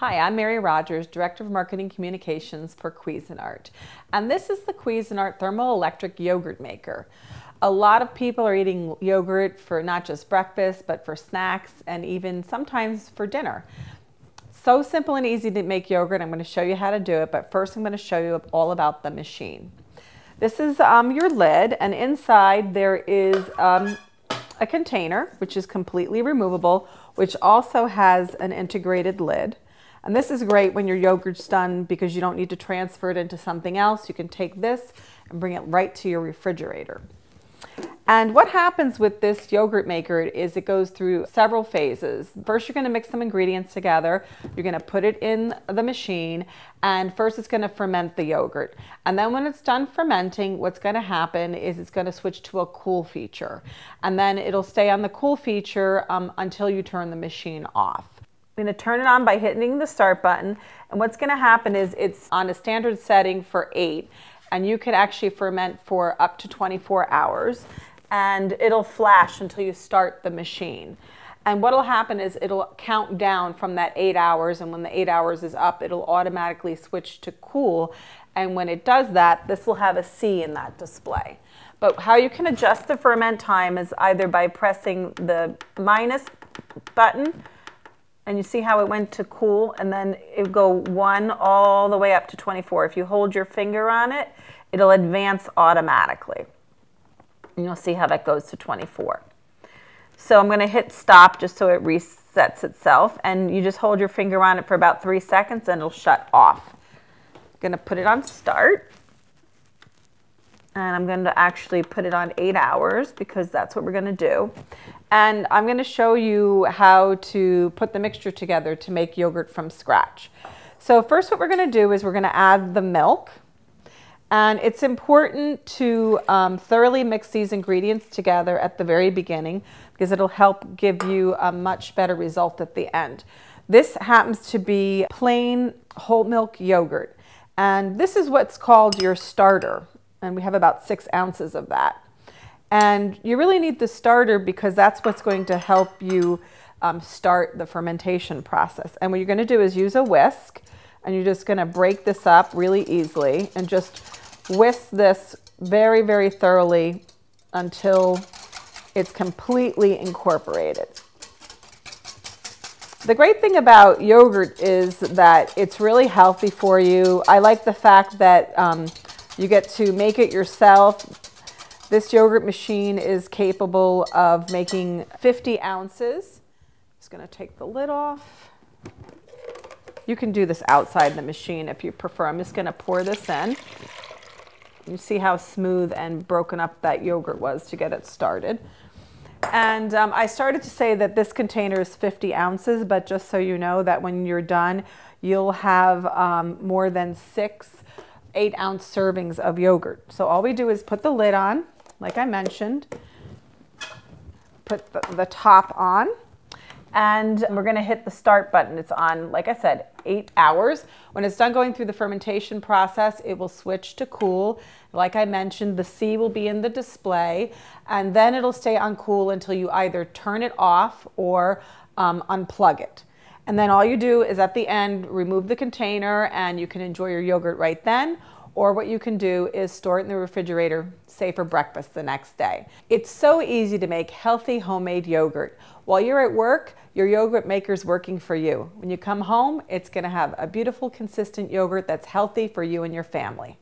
Hi, I'm Mary Rogers, Director of Marketing Communications for Cuisinart. And this is the Cuisinart Thermoelectric Yogurt Maker. A lot of people are eating yogurt for not just breakfast, but for snacks and even sometimes for dinner. So simple and easy to make yogurt. I'm going to show you how to do it, but first I'm going to show you all about the machine. This is um, your lid, and inside there is um, a container, which is completely removable, which also has an integrated lid. And this is great when your yogurt's done because you don't need to transfer it into something else. You can take this and bring it right to your refrigerator. And what happens with this yogurt maker is it goes through several phases. First, you're going to mix some ingredients together. You're going to put it in the machine, and first it's going to ferment the yogurt. And then when it's done fermenting, what's going to happen is it's going to switch to a cool feature. And then it'll stay on the cool feature um, until you turn the machine off. I'm to turn it on by hitting the start button. And what's going to happen is it's on a standard setting for eight. And you can actually ferment for up to 24 hours. And it'll flash until you start the machine. And what will happen is it'll count down from that eight hours. And when the eight hours is up, it'll automatically switch to cool. And when it does that, this will have a C in that display. But how you can adjust the ferment time is either by pressing the minus button and you see how it went to cool and then it go one all the way up to 24. If you hold your finger on it, it'll advance automatically. And you'll see how that goes to 24. So I'm going to hit stop just so it resets itself. And you just hold your finger on it for about three seconds and it'll shut off. I'm going to put it on start. And I'm going to actually put it on eight hours because that's what we're going to do. And I'm going to show you how to put the mixture together to make yogurt from scratch. So first what we're going to do is we're going to add the milk. And it's important to um, thoroughly mix these ingredients together at the very beginning because it'll help give you a much better result at the end. This happens to be plain whole milk yogurt. And this is what's called your starter. And we have about six ounces of that. And you really need the starter because that's what's going to help you um, start the fermentation process. And what you're going to do is use a whisk and you're just going to break this up really easily and just whisk this very, very thoroughly until it's completely incorporated. The great thing about yogurt is that it's really healthy for you. I like the fact that um, you get to make it yourself. This yogurt machine is capable of making 50 ounces. I'm just gonna take the lid off. You can do this outside the machine if you prefer. I'm just gonna pour this in. You see how smooth and broken up that yogurt was to get it started. And um, I started to say that this container is 50 ounces, but just so you know that when you're done, you'll have um, more than six eight ounce servings of yogurt. So all we do is put the lid on, like I mentioned, put the, the top on, and we're gonna hit the start button. It's on, like I said, eight hours. When it's done going through the fermentation process, it will switch to cool. Like I mentioned, the C will be in the display, and then it'll stay on cool until you either turn it off or um, unplug it. And then all you do is at the end, remove the container and you can enjoy your yogurt right then. Or what you can do is store it in the refrigerator, say for breakfast the next day. It's so easy to make healthy homemade yogurt. While you're at work, your yogurt maker's working for you. When you come home, it's gonna have a beautiful, consistent yogurt that's healthy for you and your family.